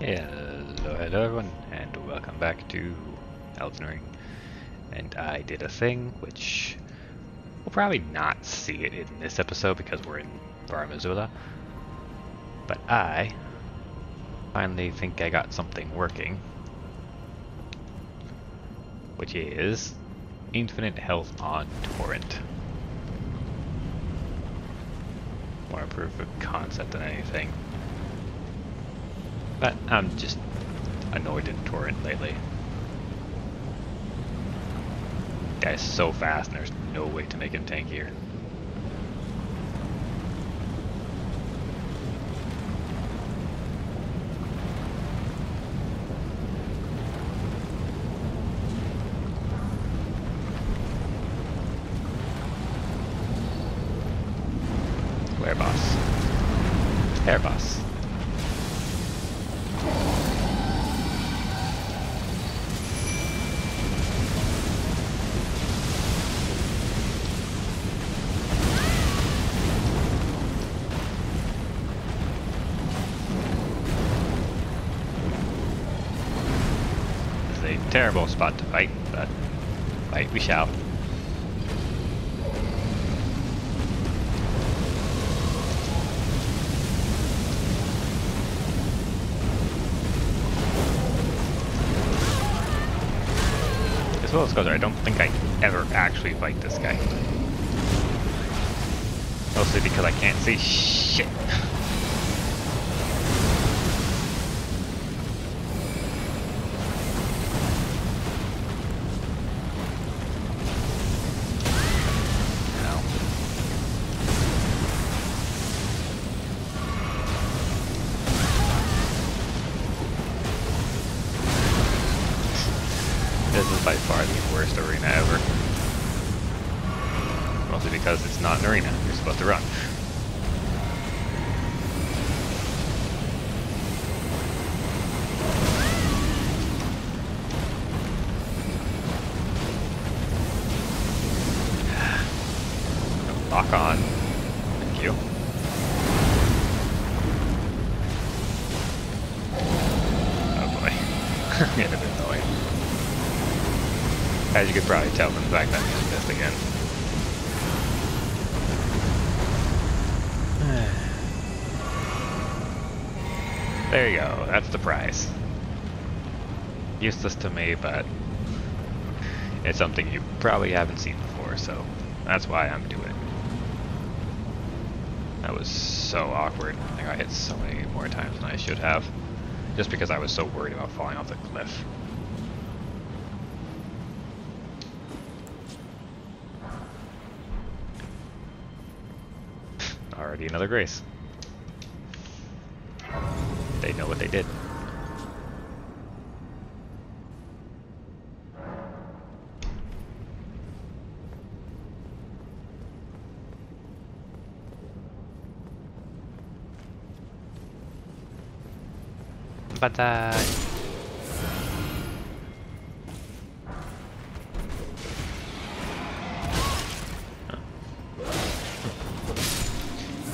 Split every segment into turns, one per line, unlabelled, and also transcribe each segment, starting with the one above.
Hello, hello everyone, and welcome back to Elden Ring. And I did a thing which we'll probably not see it in this episode because we're in Bar. But I finally think I got something working, which is infinite health on Torrent. More proof of concept than anything. But I'm just annoyed in Torrent lately. Guy's so fast and there's no way to make him tankier. Where boss? Air, boss? Terrible spot to fight, but fight we shall. As well as goes, I don't think I ever actually fight this guy. Mostly because I can't see arena, you're to run. Lock on. Thank you. Oh boy. yeah, a bit. As you could probably tell from the fact that there you go, that's the prize. Useless to me, but it's something you probably haven't seen before, so that's why I'm doing it. That was so awkward. I think I hit so many more times than I should have. Just because I was so worried about falling off the cliff. Already another grace. Know what they did. Banzai!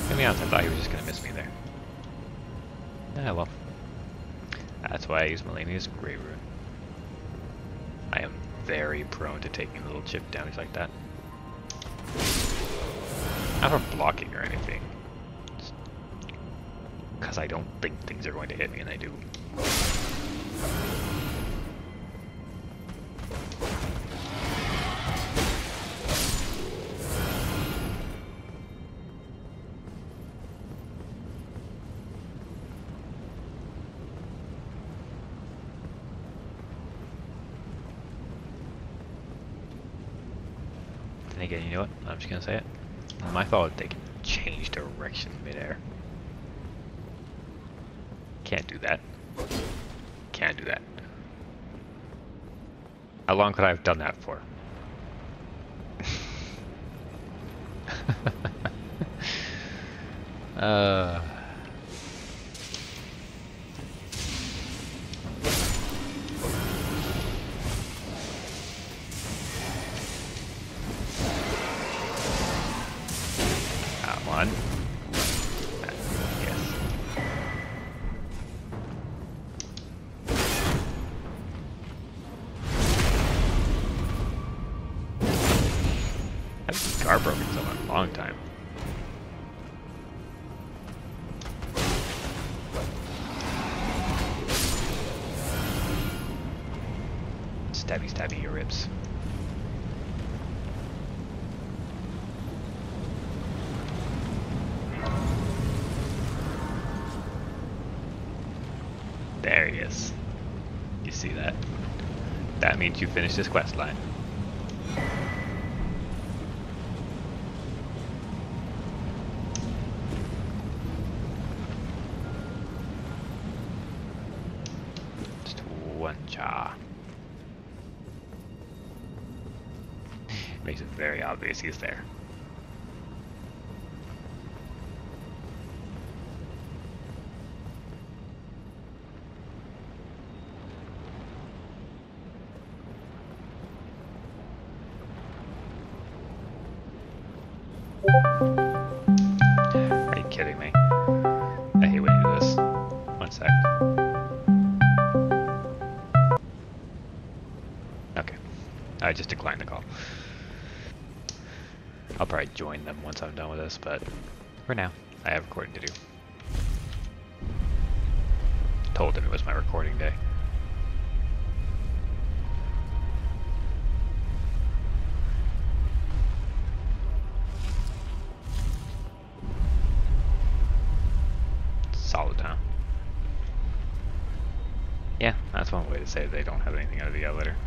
To be honest, I thought he was just gonna miss me there. Ah well. That's why I use Malenia's Great Rune. I am very prone to taking little chip damage like that. Not from blocking or anything. Because I don't think things are going to hit me, and they do. Just gonna say it. My fault they can change direction midair. Can't do that. Can't do that. How long could I have done that for? uh. There he is. You see that? That means you finished this quest line. Just one cha. Makes it very obvious he's there. Okay. I just declined the call. I'll probably join them once I'm done with this, but for now, I have recording to do. Told them it was my recording day. Solid, huh? Yeah, that's one way to say they don't have anything out of the elevator.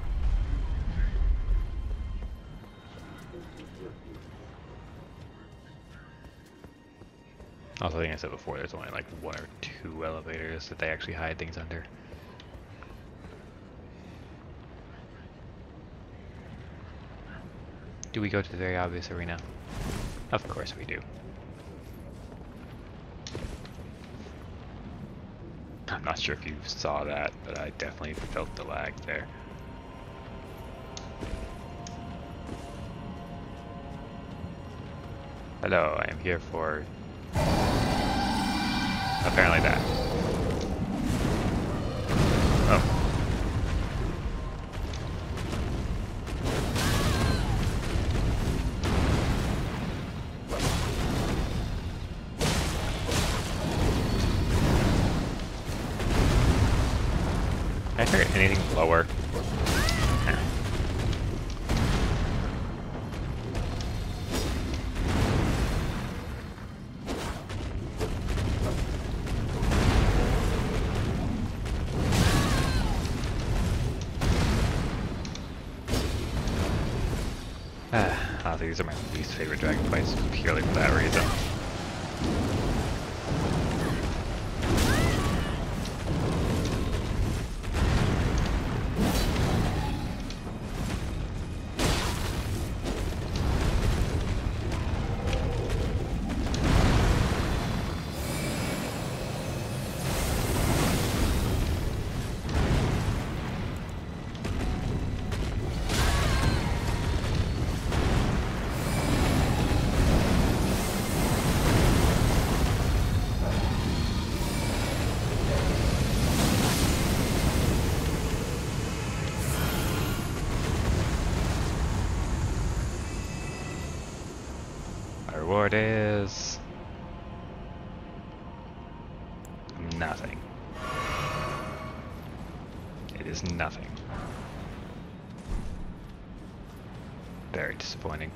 Also, I think I said before, there's only like one or two elevators that they actually hide things under. Do we go to the very obvious arena? Of course we do. I'm not sure if you saw that, but I definitely felt the lag there. Hello, I am here for apparently that. These are my least favorite dragon fights purely for that reason. It is nothing. Very disappointing.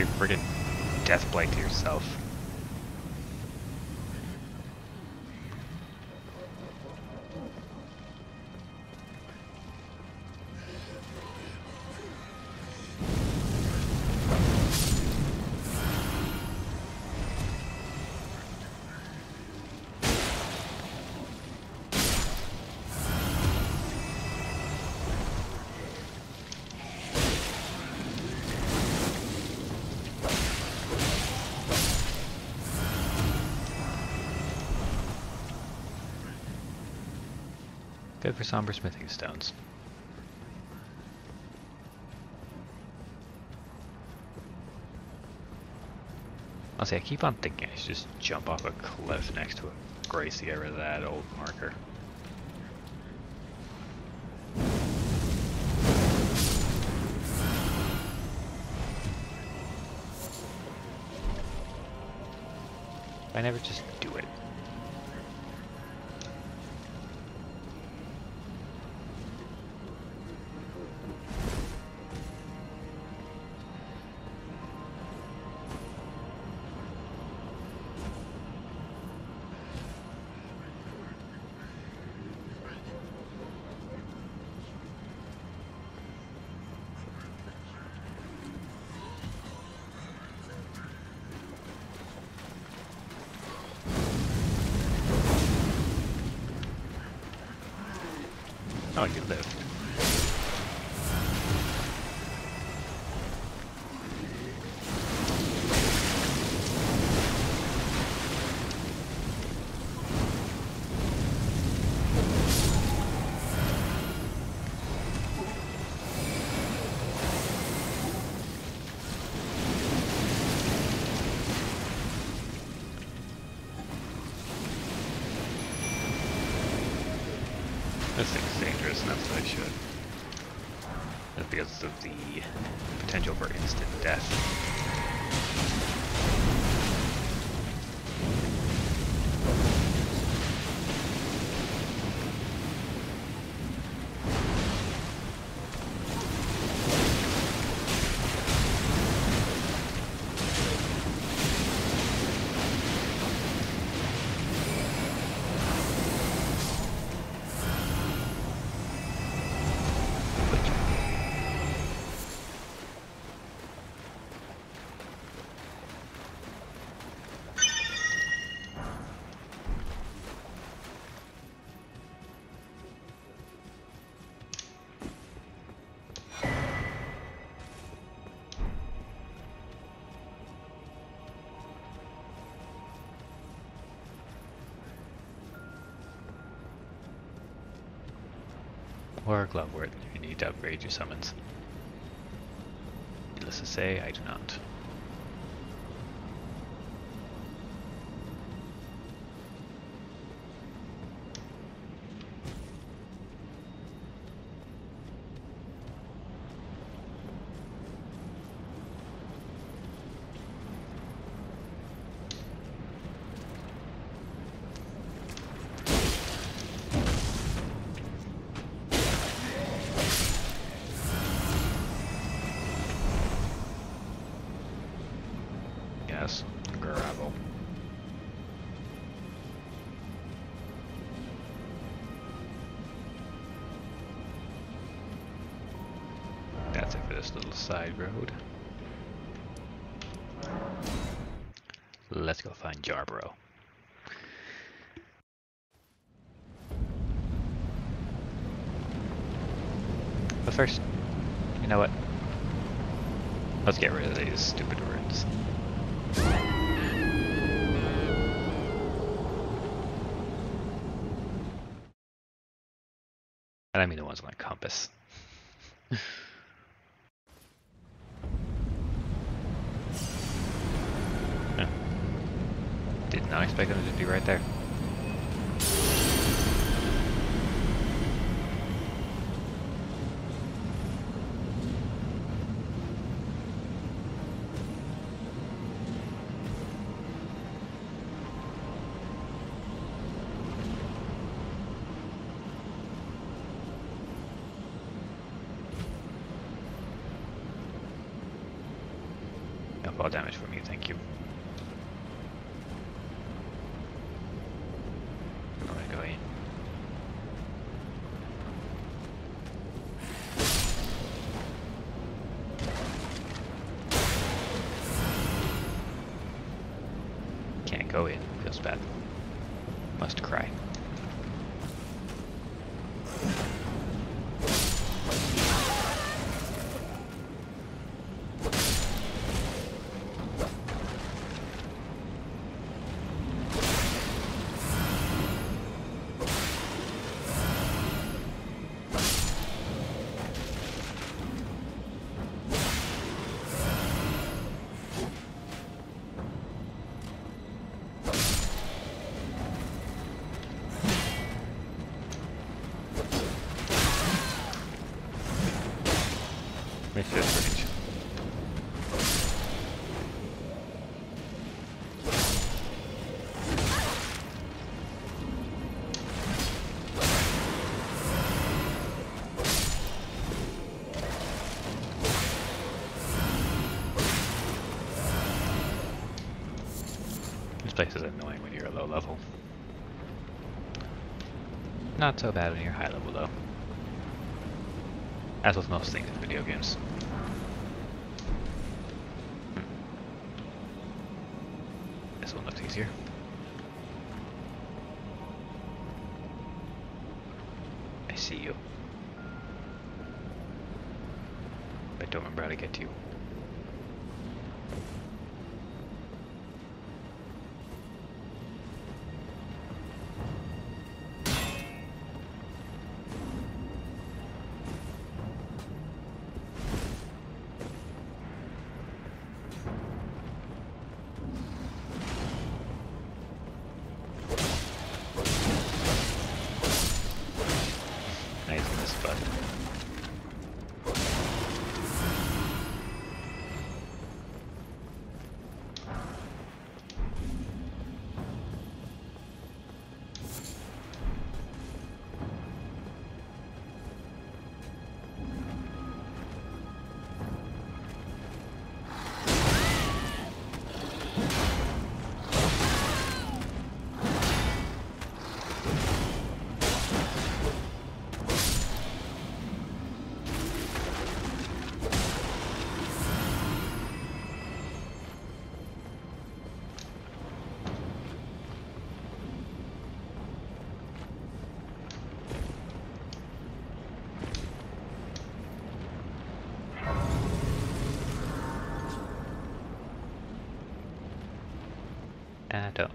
Your friggin' death to yourself. For somber smithing stones. Say I keep on thinking I should just jump off a cliff next to a rid of that old marker. I never just do it. Or Glovewort if you need to upgrade your summons. Needless to say, I do not. This little side road. Let's go find Jarburg. But first, you know what? Let's get rid of these stupid words. And I mean the ones on the compass. Huh. Did not expect them to be right there. This is annoying when you're a low level. Not so bad when you're high level though. As with most things in video games. Hmm. This one looks easier. I see you. But I don't remember how to get to you.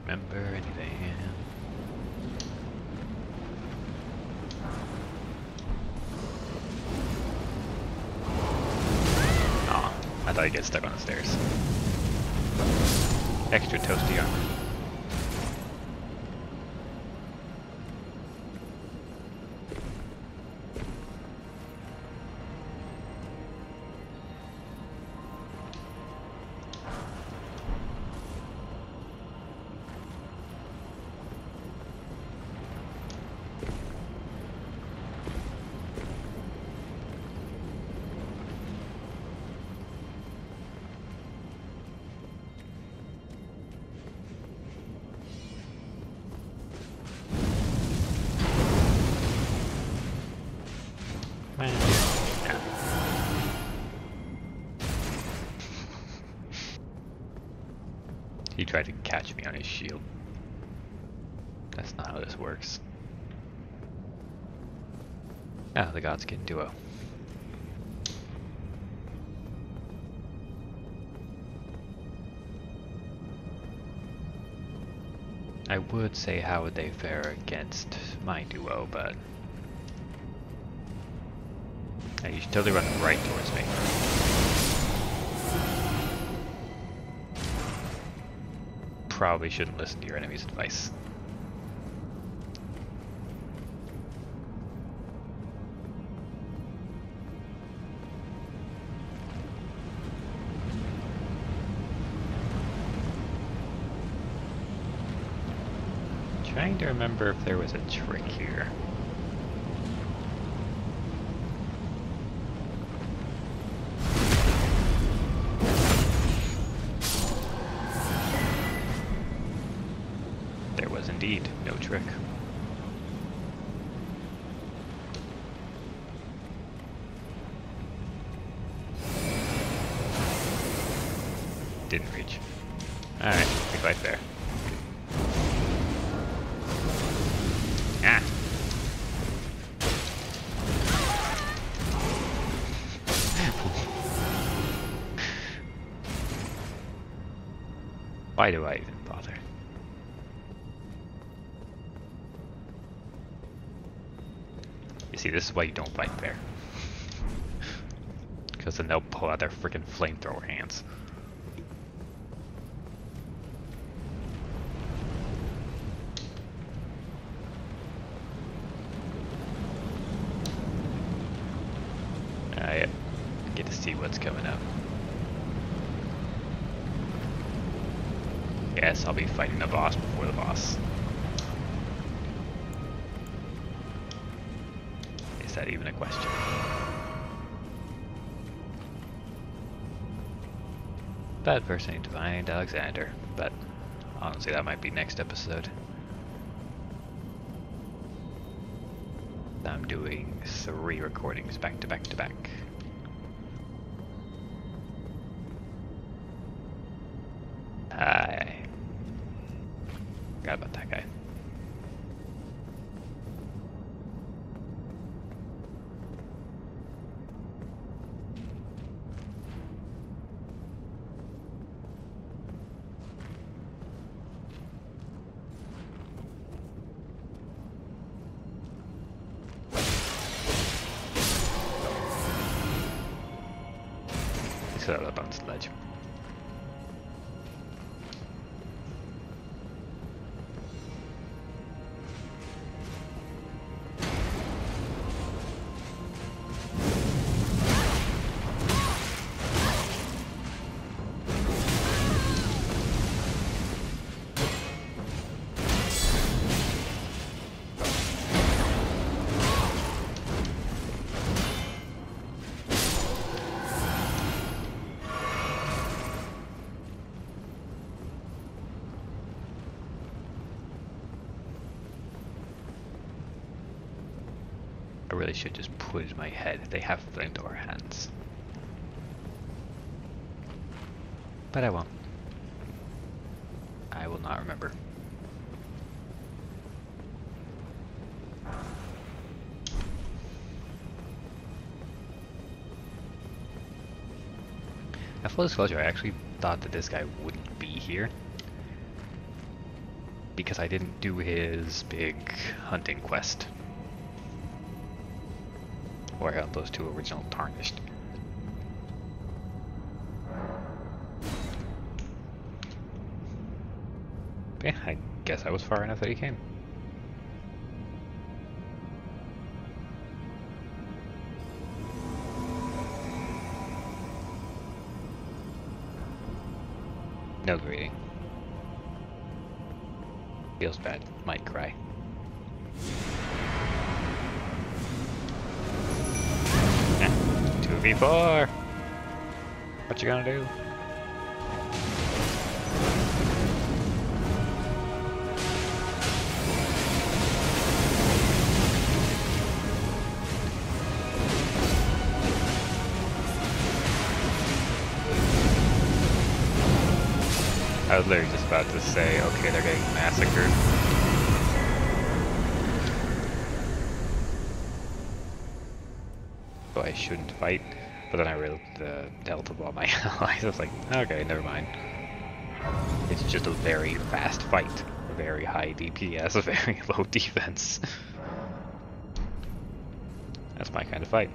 Remember anything. Aw, I thought I'd get stuck on the stairs. Extra toasty armor. He tried to catch me on his shield. That's not how this works. Ah, the gods Godskin duo. I would say how would they fare against my duo, but yeah, you totally run right towards me. Probably shouldn't listen to your enemy's advice. Trying to remember if there was a trick here. Indeed no trick. Didn't reach. Alright, be quite there. Ah! Why do I even this is why you don't fight fair. Because then they'll pull out their freaking flamethrower hands. Get to see what's coming up. Yes, I'll be fighting the boss before the boss. Is that even a question? Bad person to find Alexander, but Honestly, that might be next episode. I'm doing three recordings back to back to back. Set up should just put in my head. They have flamethrower hands. But I won't. I will not remember. Now, full disclosure, I actually thought that this guy wouldn't be here. Because I didn't do his big hunting quest. I those two original tarnished. But yeah, I guess I was far enough that he came. No greeting. Feels bad. Might cry. 2v4! What you gonna do? I was literally just about to say, okay, they're getting massacred. I shouldn't fight, but then I realized uh, the health of all my allies. I was like, okay, never mind. It's just a very fast fight. Very high DPS, a very low defense. That's my kind of fight.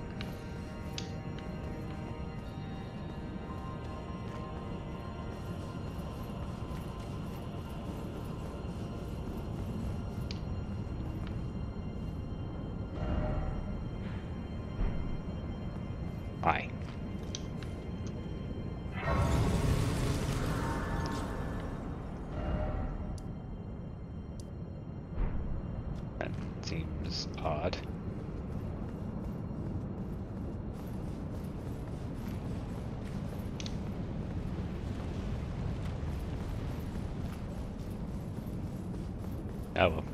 Bye. That seems odd. Oh well.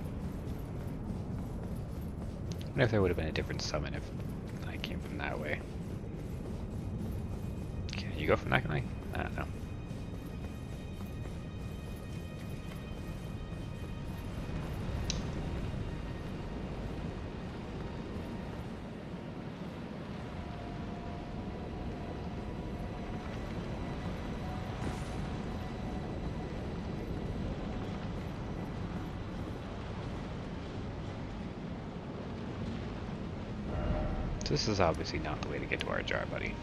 I wonder if there would have been a different summon if I came from that way. Can you go from that way? I don't know. This is obviously not the way to get to our jar, buddy.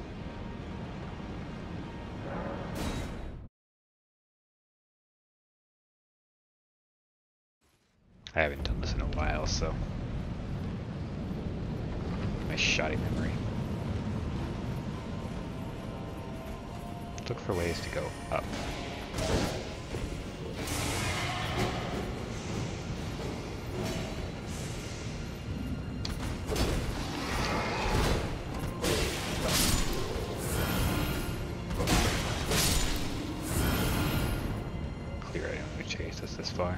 Haven't done this in a while, so my shoddy memory. Look for ways to go up. clear chased us this far.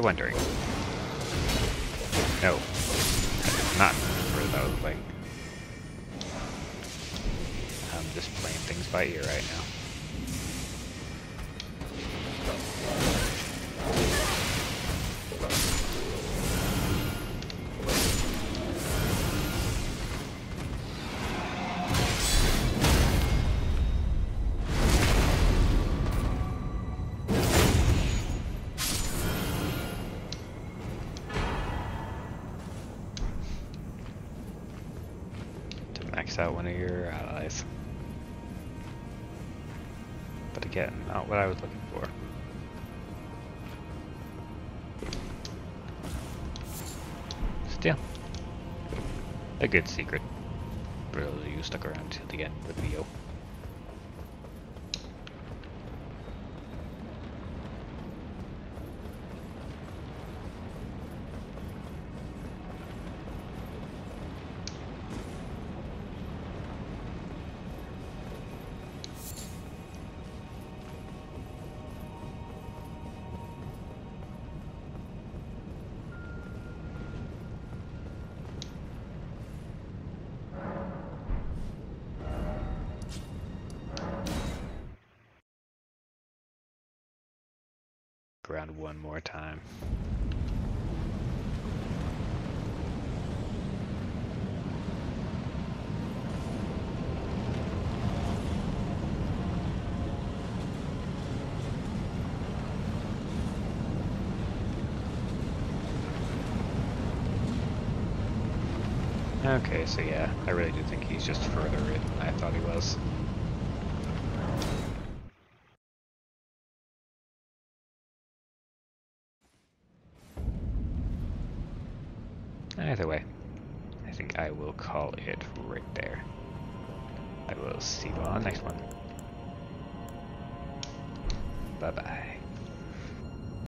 Wondering. Max out one of your allies. But again, not what I was looking for. Still, a good secret. Really, you stuck around till the end of the Ground one more time. Okay, so yeah, I really do think he's just further in than I thought he was. See you on next one. Bye bye.